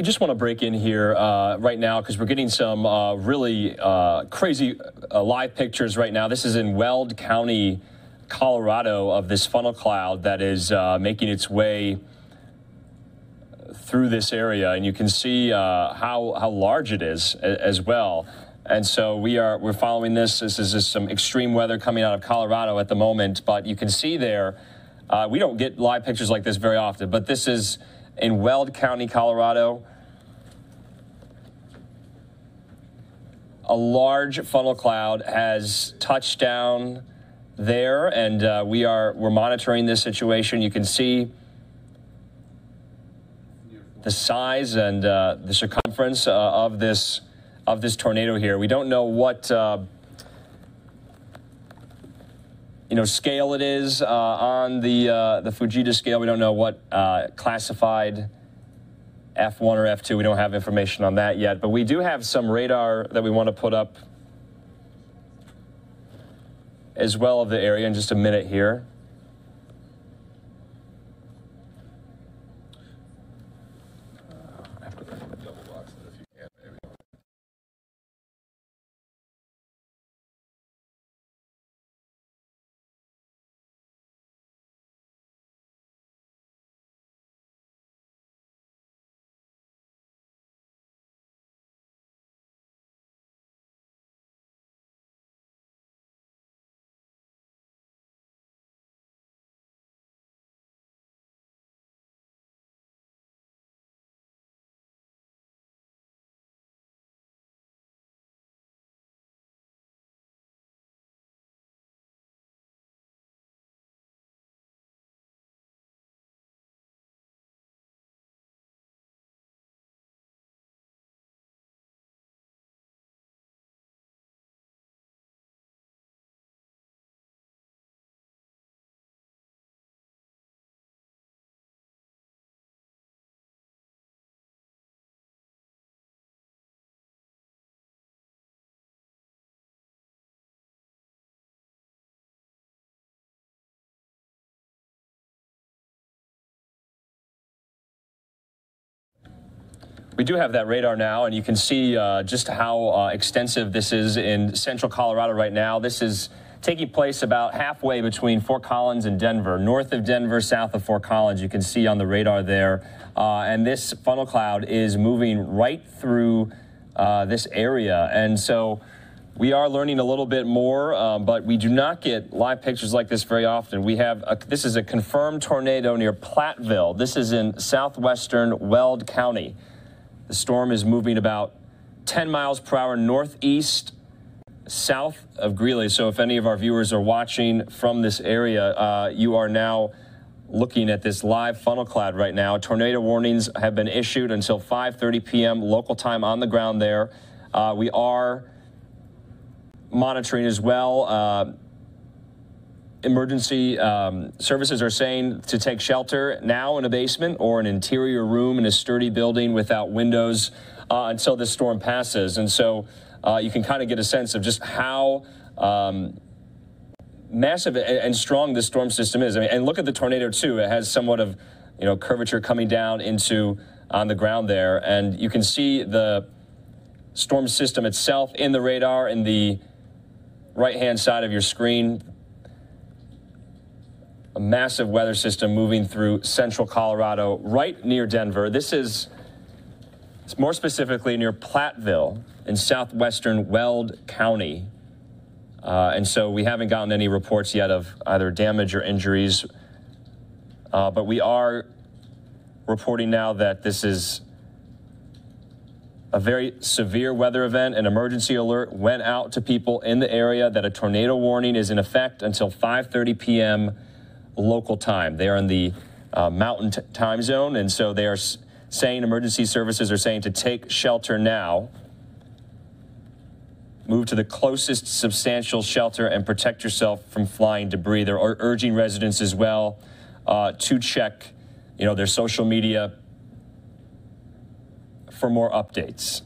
I just want to break in here uh, right now because we're getting some uh, really uh, crazy uh, live pictures right now. This is in Weld County, Colorado, of this funnel cloud that is uh, making its way through this area, and you can see uh, how how large it is as well. And so we are we're following this. This is some extreme weather coming out of Colorado at the moment, but you can see there. We don't get live pictures like this very often, but this is in Weld County, Colorado. A large funnel cloud has touched down there, and uh, we are we're monitoring this situation. You can see the size and uh, the circumference uh, of this of this tornado here. We don't know what uh, you know scale it is uh, on the uh, the Fujita scale. We don't know what uh, classified F1 or F2. We don't have information on that yet, but we do have some radar that we want to put up as well of the area in just a minute here. We do have that radar now, and you can see uh, just how uh, extensive this is in central Colorado right now. This is taking place about halfway between Fort Collins and Denver, north of Denver, south of Fort Collins. You can see on the radar there. Uh, and this funnel cloud is moving right through uh, this area. And so we are learning a little bit more, uh, but we do not get live pictures like this very often. We have a, this is a confirmed tornado near Platteville. This is in southwestern Weld County. The storm is moving about 10 miles per hour northeast, south of Greeley. So, if any of our viewers are watching from this area, uh, you are now looking at this live funnel cloud right now. Tornado warnings have been issued until 5:30 p.m. local time on the ground there. Uh, we are monitoring as well. Uh, emergency um, services are saying to take shelter now in a basement or an interior room in a sturdy building without windows uh, until this storm passes. And so uh, you can kind of get a sense of just how. Um, massive and strong this storm system is. I mean, and look at the tornado too. It has somewhat of, you know, curvature coming down into on the ground there, and you can see the storm system itself in the radar in the right-hand side of your screen a massive weather system moving through central Colorado, right near Denver. This is more specifically near Platteville in southwestern Weld County. Uh, and so we haven't gotten any reports yet of either damage or injuries. Uh, but we are reporting now that this is a very severe weather event. An emergency alert went out to people in the area that a tornado warning is in effect until 5:30 p.m local time. They are in the uh, mountain time zone, and so they are saying emergency services are saying to take shelter now. Move to the closest substantial shelter and protect yourself from flying debris. They're urging residents as well uh, to check, you know, their social media for more updates.